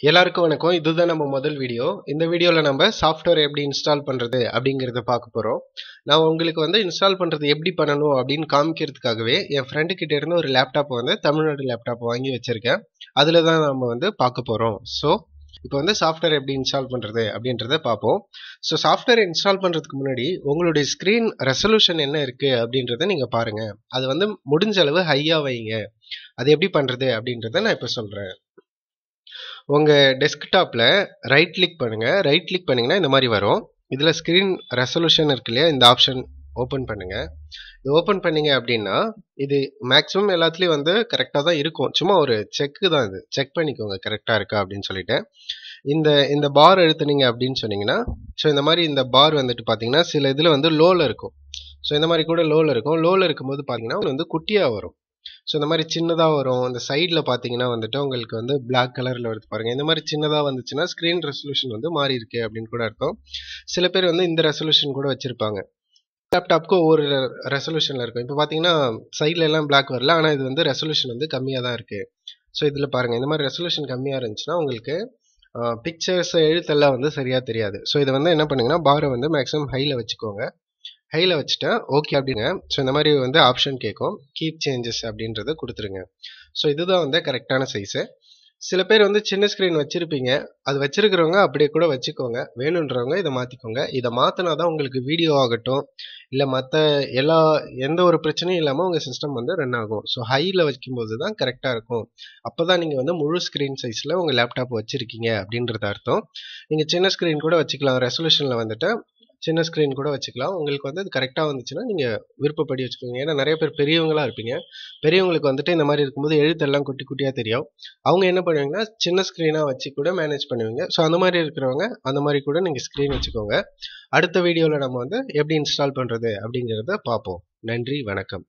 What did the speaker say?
எல்லாருக்கும் வணக்கம். இதுதான் நம்ம முதல் வீடியோ. இந்த வீடியோவில் நம்ம சாஃப்ட்வேர் எப்படி இன்ஸ்டால் பண்ணுறது அப்படிங்கிறத பார்க்க போகிறோம் நான் உங்களுக்கு வந்து இன்ஸ்டால் பண்ணுறது எப்படி பண்ணணும் அப்படின்னு காமிக்கிறதுக்காகவே என் ஃப்ரெண்டு கிட்ட இருந்து ஒரு லேப்டாப் வந்து தமிழ்நாடு லேப்டாப் வாங்கி வச்சுருக்கேன். அதில் தான் நம்ம வந்து பார்க்க போகிறோம் ஸோ இப்போ வந்து சாஃப்ட்வேர் எப்படி இன்ஸ்டால் பண்ணுறது அப்படின்றத பார்ப்போம். ஸோ சாஃப்ட்வேர் இன்ஸ்டால் பண்ணுறதுக்கு முன்னாடி உங்களுடைய ஸ்க்ரீன் ரெசல்யூஷன் என்ன இருக்குது அப்படின்றத நீங்கள் பாருங்கள் அது வந்து முடிஞ்ச அளவு ஹையாக வைங்க. அது எப்படி பண்ணுறது அப்படின்றத நான் இப்போ சொல்கிறேன் உங்கள் டெஸ்க்டாப்பில் ரைட் கிளிக் பண்ணுங்கள் ரைட் கிளிக் பண்ணிங்கன்னா இந்த மாதிரி வரும். இதில் ஸ்க்ரீன் ரெசல்யூஷன் இருக்கு இல்லையா? இந்த ஆப்ஷன் ஓப்பன் பண்ணுங்கள் இது ஓப்பன் பண்ணீங்க அப்படின்னா இது மேக்ஸிமம் எல்லாத்துலேயும் வந்து கரெக்டாக தான் இருக்கும். சும்மா ஒரு செக்கு தான் இது. செக் பண்ணிக்கோங்க. கரெக்டாக இருக்கா அப்படின்னு சொல்லிட்டு. இந்த இந்த பார் எழுத்துனீங்க அப்படின்னு சொன்னீங்கன்னா ஸோ இந்த மாதிரி இந்த பார் வந்துட்டு பார்த்தீங்கன்னா சில இதில் வந்து லோவில் இருக்கும். ஸோ இந்த மாதிரி கூட லோவில் இருக்கும். லோவில் இருக்கும்போது பார்த்தீங்கன்னா வந்து குட்டியாக வரும். ஸோ இந்த மாதிரி சின்னதாக வரும். இந்த சைடில் பார்த்தீங்கன்னா வந்துட்டு உங்களுக்கு வந்து பிளாக் கலரில் வருது பாருங்கள் இந்த மாதிரி சின்னதாக வந்துச்சுன்னா ஸ்க்ரீன் ரெசல்யூஷன் வந்து மாறி இருக்கு அப்படின்னு கூட அர்த்தம். சில பேர் வந்து இந்த ரெசல்யூஷன் கூட வச்சுருப்பாங்க. லேப்டாப்க்கு ஒவ்வொரு ரெசல்யூஷனில் இருக்கும். இப்போ பார்த்தீங்கன்னா சைடில் எல்லாம் பிளாக் வரல. ஆனால் இது வந்து ரெசல்யூஷன் வந்து கம்மியாக தான் இருக்குது ஸோ இதில் பாருங்கள் இந்த மாதிரி ரெசல்யூஷன் கம்மியாக இருந்துச்சுன்னா உங்களுக்கு பிக்சர்ஸ் எழுத்தெல்லாம் வந்து சரியாக தெரியாது. ஸோ இதை வந்து என்ன பண்ணுங்கன்னா பாரை வந்து மேக்ஸிமம் ஹையில் வச்சுக்கோங்க. ஹையில் வச்சுட்டேன் ஓகே அப்படிங்க. ஸோ இந்த மாதிரி வந்து ஆப்ஷன் கேட்கும் கீப் சேஞ்சஸ் அப்படின்றத கொடுத்துருங்க. ஸோ இதுதான் வந்து கரெக்டான சைஸு சில பேர் வந்து சின்ன ஸ்க்ரீன் வச்சுருப்பீங்க. அது வச்சுருக்கிறவங்க அப்படியே கூட வச்சுக்கோங்க. வேணுன்றவங்க இதை மாற்றிக்கோங்க இதை மாற்றினா தான் உங்களுக்கு வீடியோ ஆகட்டும். இல்லை மற்ற எல்லா எந்த ஒரு பிரச்சனையும் இல்லாமல் உங்கள் சிஸ்டம் வந்து ரன் ஆகும். ஸோ ஹையில் வைக்கும்போது தான் கரெக்டாக இருக்கும். அப்போ தான் நீங்கள் வந்து முழு ஸ்க்ரீன் சைஸில் உங்கள் லேப்டாப் வச்சுருக்கீங்க அப்படின்றது அர்த்தம். நீங்கள் சின்ன ஸ்க்ரீன் கூட வச்சுக்கலாம். ரெசல்யூஷனில் வந்துட்டு சின்ன ஸ்க்ரீன் கூட வச்சுக்கலாம். உங்களுக்கு வந்து அது கரெக்டாக வந்துச்சுன்னா நீங்கள் விருப்பப்படி வச்சுக்கோங்க. ஏன்னா நிறைய பேர் பெரியவங்களாக இருப்பீங்க. பெரியவங்களுக்கு வந்துட்டு இந்த மாதிரி இருக்கும்போது எழுத்தெல்லாம் குட்டி குட்டியாக தெரியும். அவங்க என்ன பண்ணுவீங்கன்னா சின்ன ஸ்க்ரீனாக வச்சு கூட மேனேஜ் பண்ணுவீங்க. ஸோ அந்த மாதிரி இருக்கிறவங்க அந்த மாதிரி கூட நீங்கள் ஸ்க்ரீன் வச்சுக்கோங்க. அடுத்த வீடியோவில் நம்ம வந்து எப்படி இன்ஸ்டால் பண்ணுறது அப்படிங்கிறத பார்ப்போம். நன்றி வணக்கம்.